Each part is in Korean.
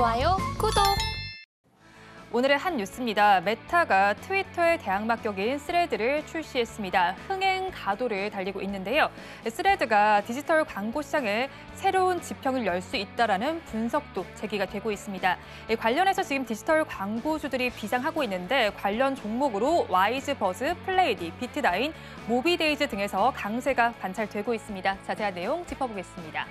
좋아요, 구독. 오늘의 한 뉴스입니다. 메타가 트위터의 대항마격인 스레드를 출시했습니다. 흥행 가도를 달리고 있는데요. 스레드가 디지털 광고 시장에 새로운 지평을 열 수 있다라는 분석도 제기가 되고 있습니다. 관련해서 지금 디지털 광고주들이 비상하고 있는데 관련 종목으로 와이즈버즈, 플레이디, 비트나인, 모비데이즈 등에서 강세가 관찰되고 있습니다. 자세한 내용 짚어보겠습니다.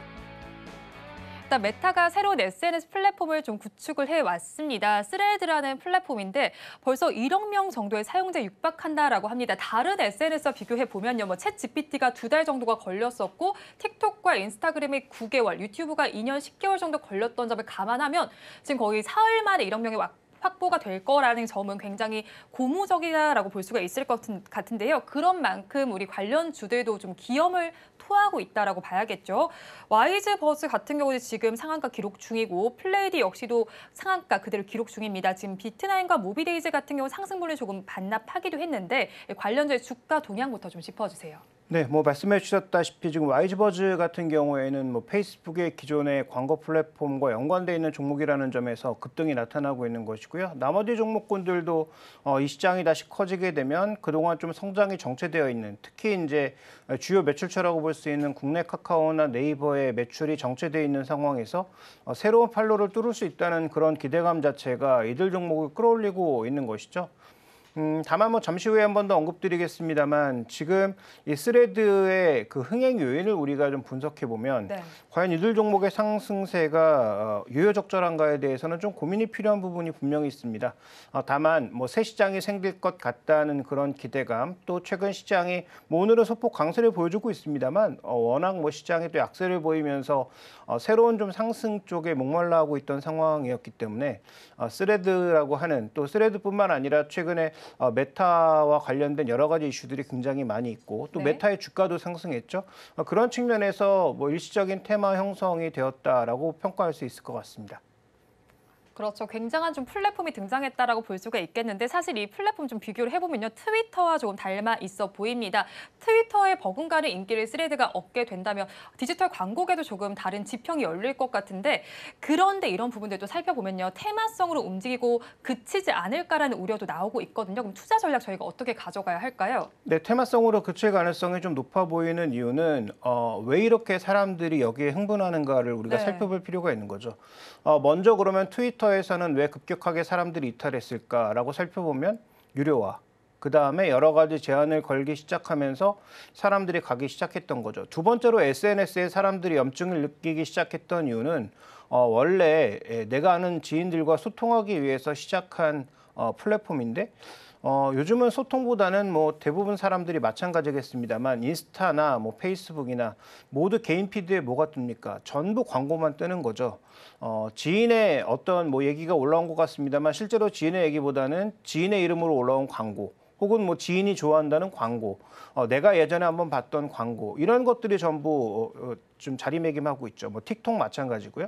일단 메타가 새로운 SNS 플랫폼을 좀 구축을 해왔습니다. 스레드라는 플랫폼인데 벌써 1억 명 정도의 사용자 육박한다라고 합니다. 다른 SNS와 비교해 보면요, 뭐 ChatGPT가 두 달 정도가 걸렸었고 틱톡과 인스타그램이 9개월, 유튜브가 2년 10개월 정도 걸렸던 점을 감안하면 지금 거의 사흘 만에 1억 명이 왔. 확보가 될 거라는 점은 굉장히 고무적이다라고 볼 수가 있을 것 같은 데요. 그런 만큼 우리 관련주들도 좀 기염을 토하고 있다라고 봐야겠죠. 와이즈버즈 같은 경우는 지금 상한가 기록 중이고 플레이디 역시도 상한가 그대로 기록 중입니다. 지금 비트나인과 모비데이즈 같은 경우 상승분을 조금 반납하기도 했는데 관련주의 주가 동향부터 좀 짚어주세요. 네, 뭐 말씀해 주셨다시피 지금 와이즈버즈 같은 경우에는 뭐 페이스북의 기존의 광고 플랫폼과 연관돼 있는 종목이라는 점에서 급등이 나타나고 있는 것이고요. 나머지 종목군들도 어, 이 시장이 다시 커지게 되면 그동안 좀 성장이 정체되어 있는 특히 이제 주요 매출처라고 볼 수 있는 국내 카카오나 네이버의 매출이 정체되어 있는 상황에서 어, 새로운 팔로를 뚫을 수 있다는 그런 기대감 자체가 이들 종목을 끌어올리고 있는 것이죠. 음, 다만 뭐 잠시 후에 한 번 더 언급드리겠습니다만 지금 이 스레드의 그 흥행 요인을 우리가 좀 분석해 보면 네. 과연 이들 종목의 상승세가 어, 유효적절한가에 대해서는 좀 고민이 필요한 부분이 분명히 있습니다. 어, 다만 뭐 새 시장이 생길 것 같다는 그런 기대감 또 최근 시장이 뭐 오늘은 소폭 강세를 보여주고 있습니다만 어, 워낙 뭐 시장이 또 약세를 보이면서 어, 새로운 좀 상승 쪽에 목말라하고 있던 상황이었기 때문에 어, 스레드라고 하는 또 스레드뿐만 아니라 최근에 어, 메타와 관련된 여러 가지 이슈들이 굉장히 많이 있고 또 네. 메타의 주가도 상승했죠. 어, 그런 측면에서 뭐 일시적인 테마 형성이 되었다라고 평가할 수 있을 것 같습니다. 그렇죠. 굉장한 좀 플랫폼이 등장했다라고 볼 수가 있겠는데 사실 이 플랫폼 좀 비교를 해보면요. 트위터와 조금 닮아 있어 보입니다. 트위터의 버금가는 인기를 스레드가 얻게 된다면 디지털 광고계도 조금 다른 지평이 열릴 것 같은데 그런데 이런 부분들도 살펴보면요. 테마성으로 움직이고 그치지 않을까라는 우려도 나오고 있거든요. 그럼 투자 전략 저희가 어떻게 가져가야 할까요? 네, 테마성으로 그칠 가능성이 좀 높아 보이는 이유는 어, 왜 이렇게 사람들이 여기에 흥분하는가를 우리가 네. 살펴볼 필요가 있는 거죠. 어, 먼저 그러면 트위터 트위터에서는 왜 급격하게 사람들이 이탈했을까라고 살펴보면 유료화, 그 다음에 여러 가지 제한을 걸기 시작하면서 사람들이 가기 시작했던 거죠. 두 번째로 SNS에 사람들이 염증을 느끼기 시작했던 이유는 어, 원래 내가 아는 지인들과 소통하기 위해서 시작한 어, 플랫폼인데 어, 요즘은 소통보다는 뭐 대부분 사람들이 마찬가지겠습니다만 인스타나 뭐 페이스북이나 모두 개인 피드에 뭐가 뜹니까? 전부 광고만 뜨는 거죠. 어, 지인의 어떤 뭐 얘기가 올라온 것 같습니다만 실제로 지인의 얘기보다는 지인의 이름으로 올라온 광고 혹은 뭐 지인이 좋아한다는 광고, 어, 내가 예전에 한번 봤던 광고 이런 것들이 전부 어, 어좀 자리매김하고 있죠. 뭐 틱톡 마찬가지고요.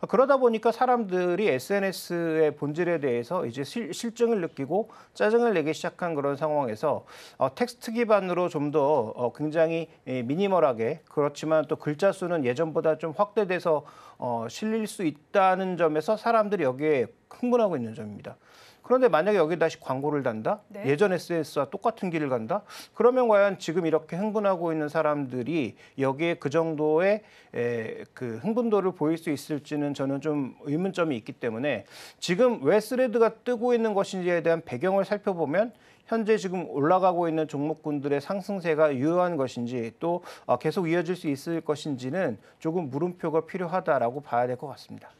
어, 그러다 보니까 사람들이 SNS의 본질에 대해서 이제 실, 실증을 느끼고 짜증을 내기 시작한 그런 상황에서 어, 텍스트 기반으로 좀 더 어, 굉장히 예, 미니멀하게 그렇지만 또 글자 수는 예전보다 좀 확대돼서 어, 실릴 수 있다는 점에서 사람들이 여기에 흥분하고 있는 점입니다. 그런데 만약에 여기 다시 광고를 단다? 네. 예전 SNS와 똑같은 길을 간다? 그러면 과연 지금 이렇게 흥분하고 있는 사람들이 여기에 그 정도의 에, 그 흥분도를 보일 수 있을지는 저는 좀 의문점이 있기 때문에 지금 왜 스레드가 뜨고 있는 것인지에 대한 배경을 살펴보면 현재 지금 올라가고 있는 종목군들의 상승세가 유효한 것인지 또 어, 계속 이어질 수 있을 것인지는 조금 물음표가 필요하다라고 봐야 될 것 같습니다.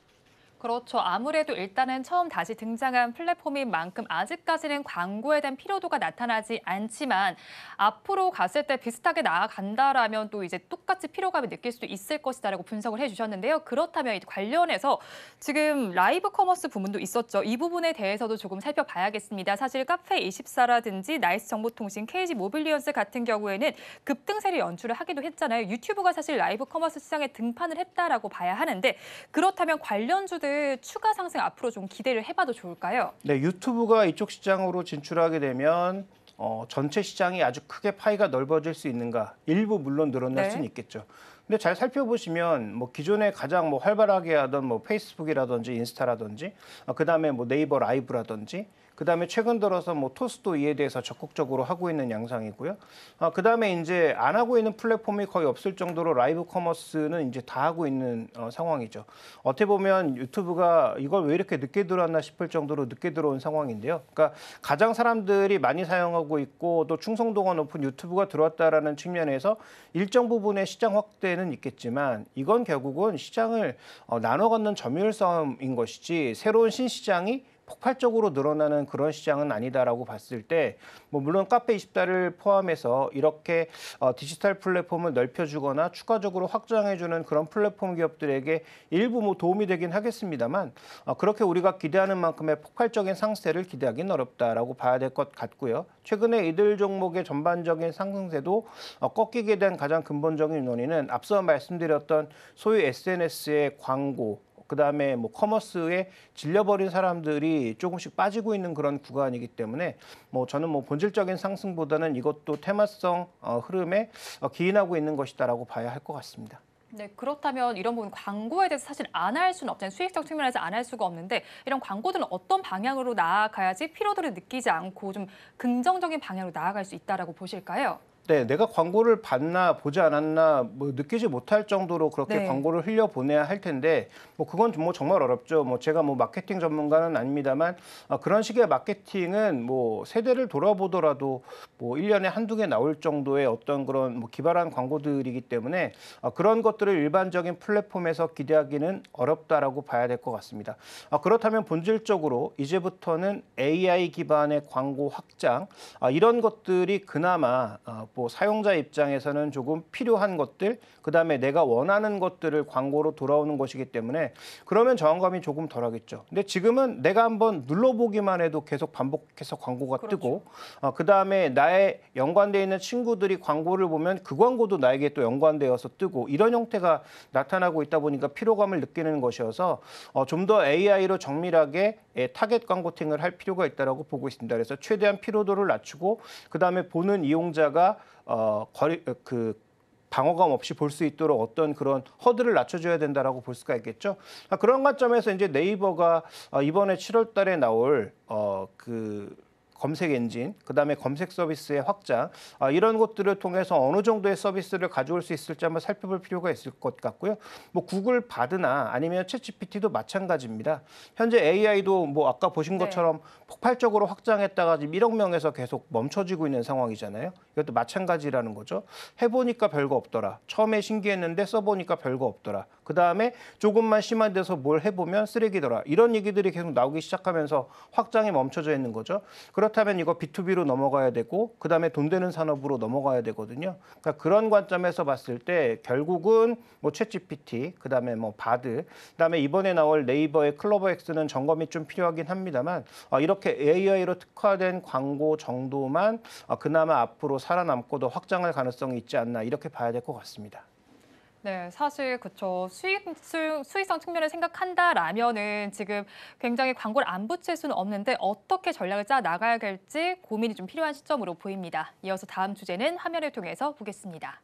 그렇죠. 아무래도 일단은 처음 다시 등장한 플랫폼인 만큼 아직까지는 광고에 대한 필요도가 나타나지 않지만 앞으로 갔을 때 비슷하게 나아간다라면 또 이제 똑같이 피로감을 느낄 수도 있을 것이다라고 분석을 해주셨는데요. 그렇다면 관련해서 지금 라이브 커머스 부분도 있었죠. 이 부분에 대해서도 조금 살펴봐야겠습니다. 사실 카페24라든지 나이스 정보통신, KG 모빌리언스 같은 경우에는 급등세를 연출을 하기도 했잖아요. 유튜브가 사실 라이브 커머스 시장에 등판을 했다라고 봐야 하는데 그렇다면 관련주들 추가 상승 앞으로 좀 기대를 해봐도 좋을까요? 네, 유튜브가 이쪽 시장으로 진출하게 되면 어, 전체 시장이 아주 크게 파이가 넓어질 수 있는가? 일부 물론 늘어날 네. 수는 있겠죠. 근데 잘 살펴보시면 뭐 기존에 가장 뭐 활발하게 하던 뭐 페이스북이라든지 인스타라든지 어, 그다음에 뭐 네이버 라이브라든지 그다음에 최근 들어서 뭐 토스도 이에 대해서 적극적으로 하고 있는 양상이고요. 아, 그다음에 이제 안 하고 있는 플랫폼이 거의 없을 정도로 라이브 커머스는 이제 다 하고 있는 어, 상황이죠. 어떻게 보면 유튜브가 이걸 왜 이렇게 늦게 들어왔나 싶을 정도로 늦게 들어온 상황인데요. 그러니까 가장 사람들이 많이 사용하고 있고 또 충성도가 높은 유튜브가 들어왔다라는 측면에서 일정 부분의 시장 확대는 있겠지만 이건 결국은 시장을 어, 나눠 갖는 점유율 싸움인 것이지 새로운 신시장이 폭발적으로 늘어나는 그런 시장은 아니다라고 봤을 때, 뭐 물론 카페 20달을 포함해서 이렇게 어, 디지털 플랫폼을 넓혀주거나 추가적으로 확장해주는 그런 플랫폼 기업들에게 일부 뭐 도움이 되긴 하겠습니다만 어, 그렇게 우리가 기대하는 만큼의 폭발적인 상세를 기대하기는 어렵다라고 봐야 될 것 같고요. 최근에 이들 종목의 전반적인 상승세도 어, 꺾이게 된 가장 근본적인 원인은 앞서 말씀드렸던 소위 SNS의 광고 그다음에 뭐 커머스에 질려버린 사람들이 조금씩 빠지고 있는 그런 구간이기 때문에 뭐 저는 뭐 본질적인 상승보다는 이것도 테마성 어, 흐름에 어, 기인하고 있는 것이다라고 봐야 할 것 같습니다. 네, 그렇다면 이런 부분 광고에 대해서 사실 안 할 수는 없잖아요. 수익적 측면에서 안 할 수가 없는데 이런 광고들은 어떤 방향으로 나아가야지 피로도를 느끼지 않고 좀 긍정적인 방향으로 나아갈 수 있다라고 보실까요? 네, 내가 광고를 봤나 보지 않았나 뭐 느끼지 못할 정도로 그렇게 네. 광고를 흘려 보내야 할 텐데 뭐 그건 뭐 정말 어렵죠. 뭐 제가 뭐 마케팅 전문가는 아닙니다만 어, 그런 식의 마케팅은 뭐 세대를 돌아보더라도 뭐 1년에 한두 개 나올 정도의 어떤 그런 뭐 기발한 광고들이기 때문에 어, 그런 것들을 일반적인 플랫폼에서 기대하기는 어렵다라고 봐야 될 것 같습니다. 어, 그렇다면 본질적으로 이제부터는 AI 기반의 광고 확장 아, 이런 것들이 그나마 어, 뭐 사용자 입장에서는 조금 필요한 것들 그다음에 내가 원하는 것들을 광고로 돌아오는 것이기 때문에 그러면 저항감이 조금 덜하겠죠. 근데 지금은 내가 한번 눌러보기만 해도 계속 반복해서 광고가 그렇죠. 뜨고 어, 그다음에 나의 연관돼 있는 친구들이 광고를 보면 그 광고도 나에게 또 연관되어서 뜨고 이런 형태가 나타나고 있다 보니까 피로감을 느끼는 것이어서 어, 좀 더 AI로 정밀하게 예, 타겟 광고팅을 할 필요가 있다라고 보고 있습니다. 그래서 최대한 피로도를 낮추고 그다음에 보는 이용자가 어, 거리 어, 그 방어감 없이 볼 수 있도록 어떤 그런 허들을 낮춰줘야 된다라고 볼 수가 있겠죠. 아, 그런 관점에서 이제 네이버가 어, 이번에 7월달에 나올 어, 그 검색 엔진, 그다음에 검색 서비스의 확장 아, 이런 것들을 통해서 어느 정도의 서비스를 가져올 수 있을지 한번 살펴볼 필요가 있을 것 같고요. 뭐 구글 바드나 아니면 챗GPT도 마찬가지입니다. 현재 AI도 뭐 아까 보신 네. 것처럼 폭발적으로 확장했다가 지금 1억 명에서 계속 멈춰지고 있는 상황이잖아요. 이것도 마찬가지라는 거죠. 해보니까 별거 없더라. 처음에 신기했는데 써보니까 별거 없더라. 그 다음에 조금만 심한 데서 뭘 해보면 쓰레기더라. 이런 얘기들이 계속 나오기 시작하면서 확장이 멈춰져 있는 거죠. 그렇 다면 이거 B2B로 넘어가야 되고 그 다음에 돈 되는 산업으로 넘어가야 되거든요. 그러니까 그런 관점에서 봤을 때 결국은 뭐 챗GPT, 그 다음에 뭐 바드, 그 다음에 이번에 나올 네이버의 클로버엑스는 점검이 좀 필요하긴 합니다만 어, 이렇게 AI로 특화된 광고 정도만 어, 그나마 앞으로 살아남고 더 확장할 가능성이 있지 않나 이렇게 봐야 될 것 같습니다. 네, 사실 그쵸 수익 수, 수익성 측면을 생각한다라면은 지금 굉장히 광고를 안 붙일 수는 없는데 어떻게 전략을 짜 나가야 할지 고민이 좀 필요한 시점으로 보입니다. 이어서 다음 주제는 화면을 통해서 보겠습니다.